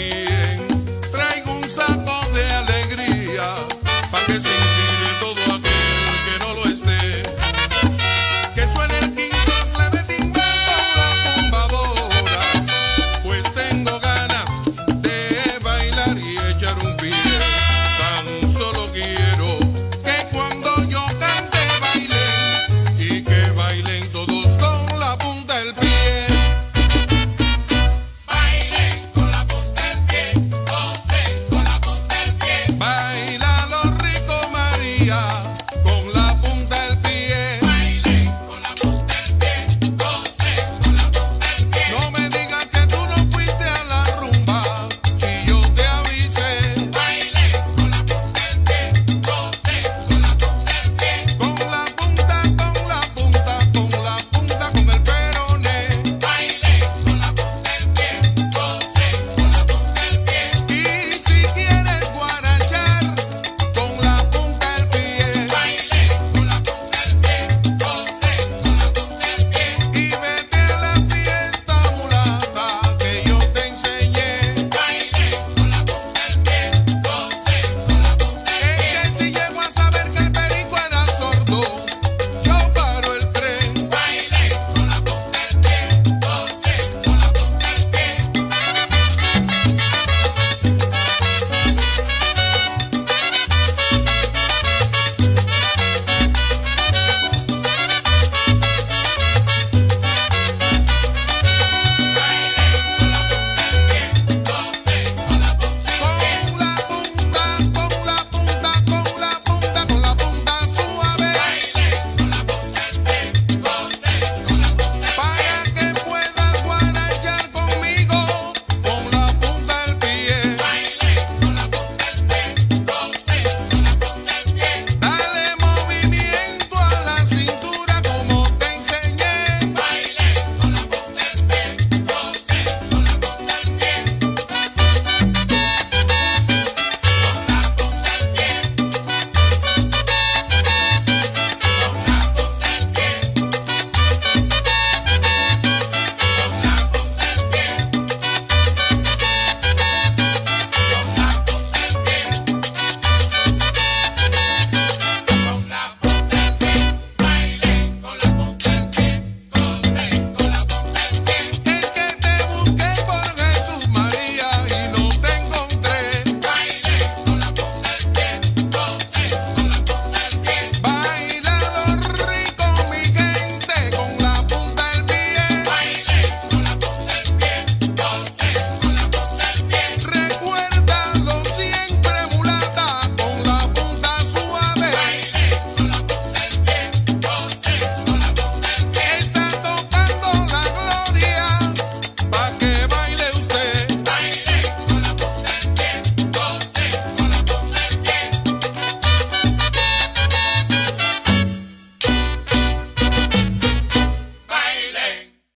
me.